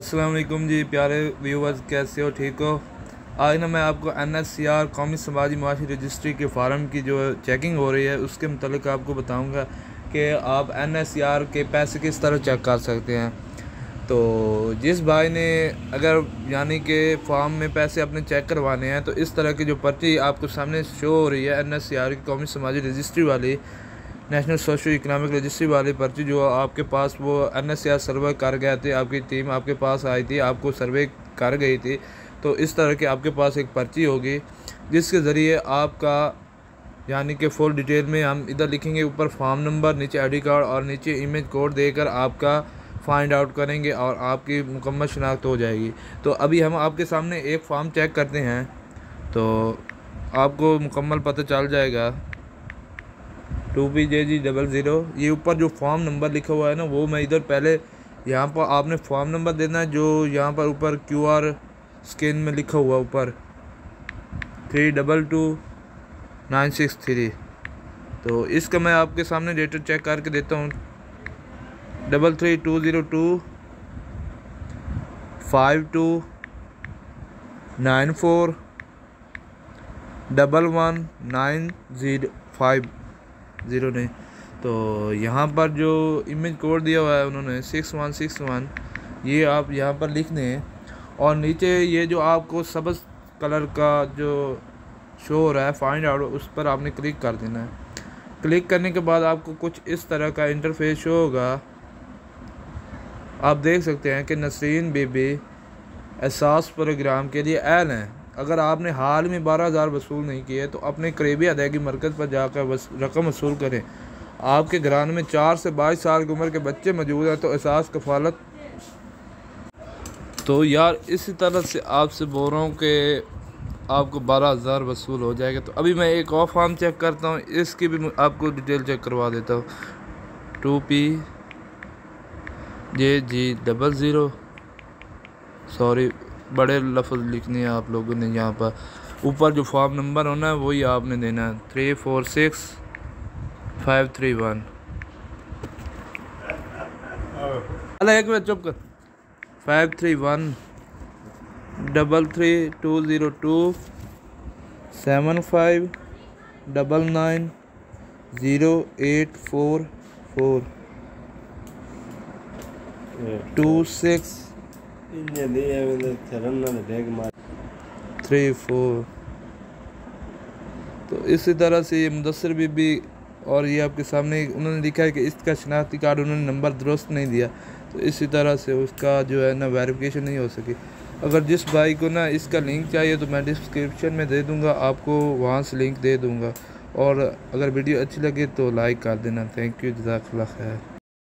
असलम जी, प्यारे व्यूवर्स, कैसे हो? ठीक हो? आज ना मैं आपको एन एस सी आर कौमी समाजी माशी रजिस्ट्री के फार्म की जो चेकिंग हो रही है, उसके मतलब आपको बताऊँगा कि आप एन एस सी आर के पैसे किस तरह चेक कर सकते हैं। तो जिस भाई ने अगर यानी कि फॉर्म में पैसे अपने चेक करवाने हैं तो इस तरह की जो पर्ची आपको सामने शो हो रही है एन एस सी आर की कौमी समाजी रजिस्ट्री वाली नेशनल सोशल इकनॉमिक रजिस्ट्री वाली पर्ची जो आपके पास वो एन एस सर्वे कर गए थे, आपकी टीम आपके पास आई थी, आपको सर्वे कर गई थी तो इस तरह की आपके पास एक पर्ची होगी, जिसके ज़रिए आपका, यानी कि फुल डिटेल में हम इधर लिखेंगे, ऊपर फॉर्म नंबर नीचे आईडी कार्ड और नीचे इमेज कोड देकर आपका फाइंड आउट करेंगे और आपकी मुकम्मल शनाख्त हो जाएगी। तो अभी हम आपके सामने एक फॉर्म चेक करते हैं तो आपको मुकम्मल पता चल जाएगा। Two P J G double zero. ये ऊपर जो फॉर्म नंबर लिखा हुआ है ना, वो मैं इधर पहले यहाँ पर आपने फॉर्म नंबर देना है, जो यहाँ पर ऊपर क्यू आर स्कैन में लिखा हुआ ऊपर। Three double two nine six three. तो इसका मैं आपके सामने डेटा चेक करके देता हूँ। Double three two zero two, five two nine four, double one nine zero five. Zero नहीं। तो यहाँ पर जो इमेज कोड दिया हुआ है उन्होंने सिक्स वन सिक्स वन ये आप यहाँ पर लिख दें और नीचे ये जो आपको सबस कलर का जो शो हो रहा है फाइंड आउट उस पर आपने क्लिक कर देना है। क्लिक करने के बाद आपको कुछ इस तरह का इंटरफेस शो होगा। आप देख सकते हैं कि नसरीन बीबी एहसास प्रोग्राम के लिए एल हैं। अगर आपने हाल में बारह हज़ार वसूल नहीं किए तो अपने करीबी अदायगी मरकज़ पर जाकर वस, रकम वसूल करें। आपके घरान में चार से बाईस साल की उम्र के बच्चे मौजूद हैं तो एहसास कफालत। तो यार इसी तरह से आपसे बोल रहा हूँ कि आपको बारह हज़ार वसूल हो जाएगा। तो अभी मैं एक और फॉर्म चेक करता हूँ इसकी भी आपको डिटेल चेक करवा देता हूँ। Two P J G double zero sorry बड़े लफ्ज़ लिखने हैं आप लोगों ने यहाँ पर। ऊपर जो फॉर्म नंबर होना है, वही आपने देना है। Three four six five three one अरे एक मिनट, चुप कर। Five three one double three two zero two seven five double nine zero eight four four two six three four तो इसी तरह से ये मुदसर बीबी और ये आपके सामने उन्होंने लिखा है कि इसका शनाख्ती कार्ड उन्होंने नंबर दुरुस्त नहीं दिया। तो इसी तरह से उसका जो है ना वेरिफिकेशन नहीं हो सकी। अगर जिस भाई को ना इसका लिंक चाहिए तो मैं डिस्क्रिप्शन में दे दूँगा, आपको वहाँ से लिंक दे दूँगा। और अगर वीडियो अच्छी लगे तो लाइक कर देना। थैंक यू जजाकल्ला खैर।